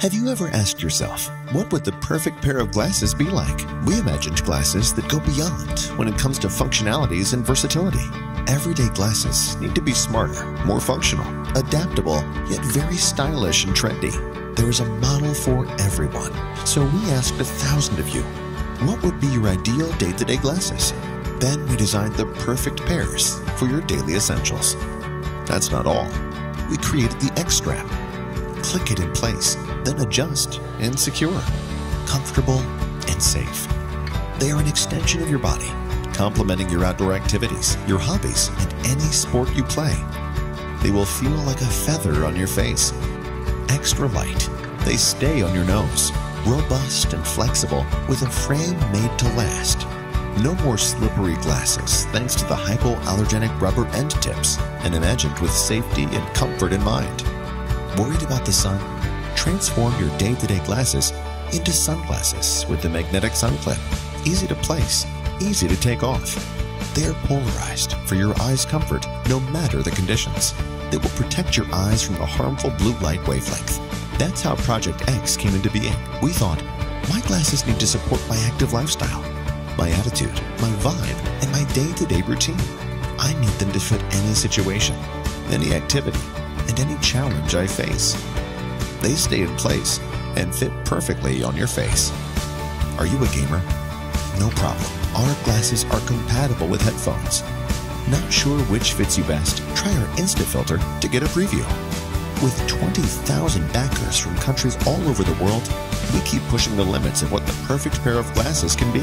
Have you ever asked yourself, what would the perfect pair of glasses be like? We imagined glasses that go beyond when it comes to functionalities and versatility. Everyday glasses need to be smarter, more functional, adaptable, yet very stylish and trendy. There is a model for everyone. So we asked a thousand of you, what would be your ideal day to day glasses? Then we designed the perfect pairs for your daily essentials. That's not all. We created the X strap. Click it in place, then adjust and secure. Comfortable and safe. They are an extension of your body, complementing your outdoor activities, your hobbies, and any sport you play. They will feel like a feather on your face. Extra light. They stay on your nose. Robust and flexible with a frame made to last. No more slippery glasses thanks to the hypoallergenic rubber end tips and imagined with safety and comfort in mind. Worried about the sun? Transform your day to day glasses into sunglasses with the magnetic sun clip. Easy to place, easy to take off. They are polarized for your eyes' comfort no matter the conditions. They will protect your eyes from the harmful blue light wavelength. That's how Project X came into being. We thought, my glasses need to support my active lifestyle, my attitude, my vibe, and my day to day routine. I need them to fit any situation, any activity, and any challenge I face. They stay in place and fit perfectly on your face. Are you a gamer? No problem. Our glasses are compatible with headphones. Not sure which fits you best? Try our InstaFilter to get a preview. With 20,000 backers from countries all over the world, we keep pushing the limits of what the perfect pair of glasses can be.